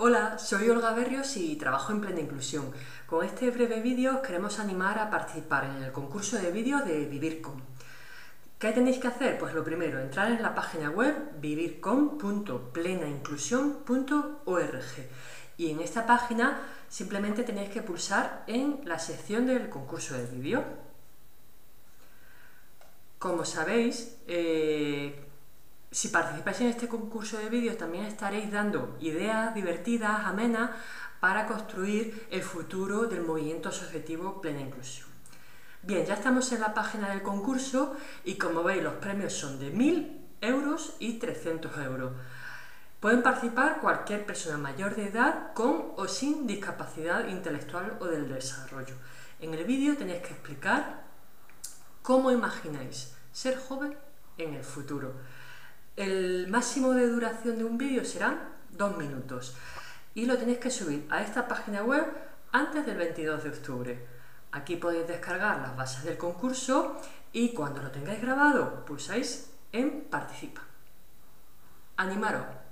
Hola, soy Olga Berrios y trabajo en Plena Inclusión. Con este breve vídeo os queremos animar a participar en el concurso de vídeo de VivirCom. ¿Qué tenéis que hacer? Pues lo primero, entrar en la página web vivircom.plenainclusión.org y en esta página simplemente tenéis que pulsar en la sección del concurso de vídeo. Como sabéis, eh, si participáis en este concurso de vídeos también estaréis dando ideas divertidas, amenas, para construir el futuro del movimiento asociativo Plena Inclusión. Bien, ya estamos en la página del concurso y como veis los premios son de 1.000 euros y 300 euros. Pueden participar cualquier persona mayor de edad con o sin discapacidad intelectual o del desarrollo. En el vídeo tenéis que explicar cómo imagináis ser joven en el futuro. El máximo de duración de un vídeo serán dos minutos y lo tenéis que subir a esta página web antes del 22 de octubre. Aquí podéis descargar las bases del concurso y cuando lo tengáis grabado pulsáis en Participa. Animaros.